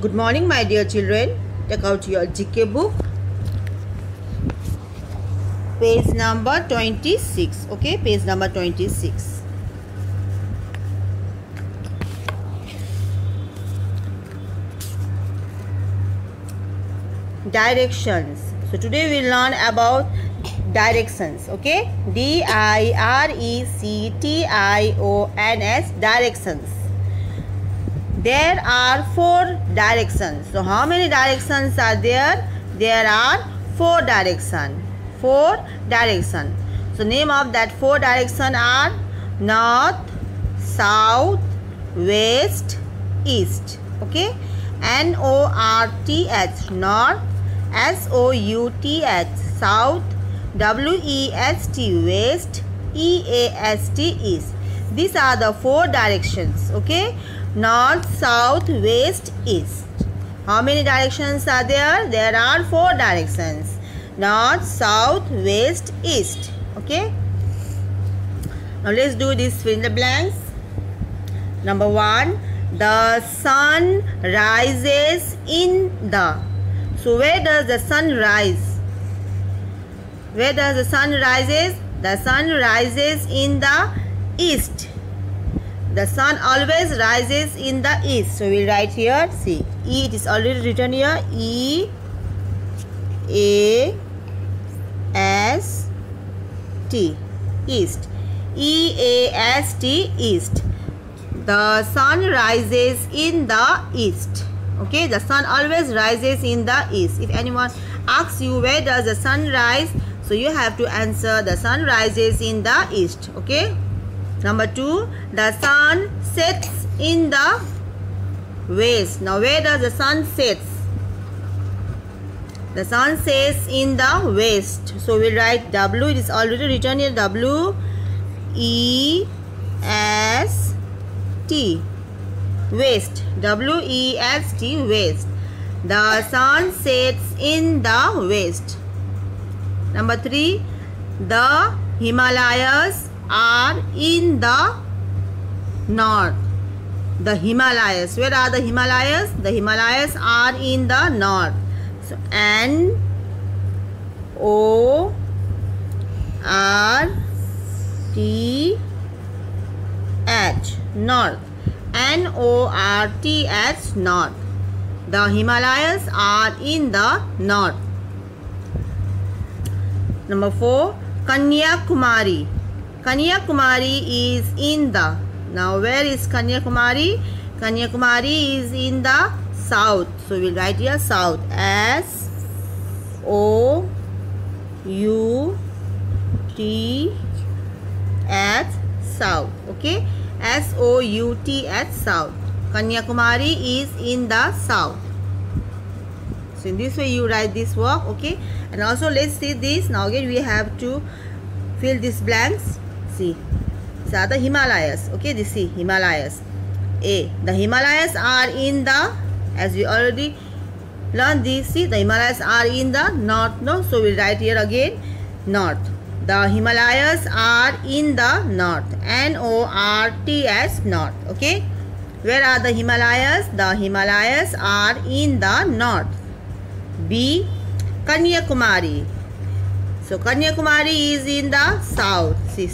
Good morning, my dear children. Take out your GK book. Page number 26. Okay, page number 26. Directions. So today we will learn about directions. Okay, D I R E C T I O N S directions there are four directions. So how many directions are there? There are four direction. Four direction. So name of that four direction are north south west east. Okay? N o r t h. North s o u t h. South w e s t. West e a s t east. These are the four directions. Okay north south west east. How many directions are there? There are four directions. North south west east. Okay? Now let's do this fill in the blanks. Number one the sun rises in the. So where does the sun rise? Where does the sun rises? The sun rises in the east the sun always rises in the east. So we'll write here. See e it is already written here. E a s t east. E a s t east. The sun rises in the east. Okay the sun always rises in the east. If anyone asks you where does the sun rise so you have to answer the sun rises in the east. Okay Number two, the sun sets in the west. Now, where does the sun sets? The sun sets in the west. So, we write W. It is already written here. W E S T. West. W E S T. West. The sun sets in the west. Number three, the Himalayas are in the north the Himalayas where are the Himalayas the Himalayas are in the north N O R T H north N O R T H north the Himalayas are in the north number four Kanyakumari Kanyakumari is in the now where is Kanyakumari? Kanyakumari is in the south so we'll write here south S O U T H south okay? S O U T H south. Kanyakumari is in the south. So in this way you write this work okay? And also let's see this. Now again we have to fill these blanks see. These are the himalayas. Okay this see himalayas. A the himalayas are in the as we already learned this see the himalayas are in the north no? So we'll write here again north. The himalayas are in the north. N o r t s north. Okay? Where are the himalayas? The himalayas are in the north. B kanyakumari. So kanyakumari is in the south. See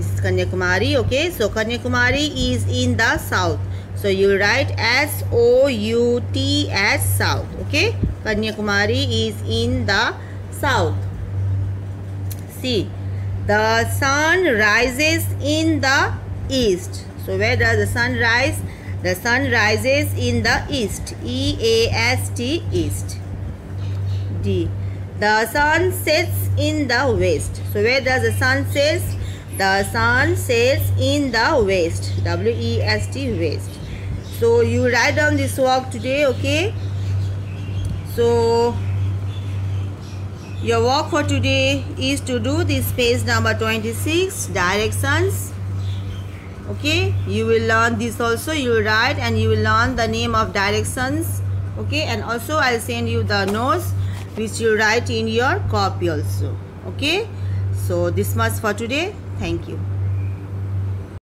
this is Kanyakumari. Okay. So Kanyakumari is in the south. So you write S O U T S south. Okay. Kanyakumari is in the south. See. The sun rises in the east. So where does the sun rise? The sun rises in the east. E A S T east. D. The sun sets in the west. So where does the sun set? The sun sets in the west. W-E-S-T west. So you write down this work today, okay? So your work for today is to do this page number 26 directions. Okay? You will learn this also. You will write and you will learn the name of directions. Okay? And also i'll send you the notes which you write in your copy also. Okay? So this much for today Thank you.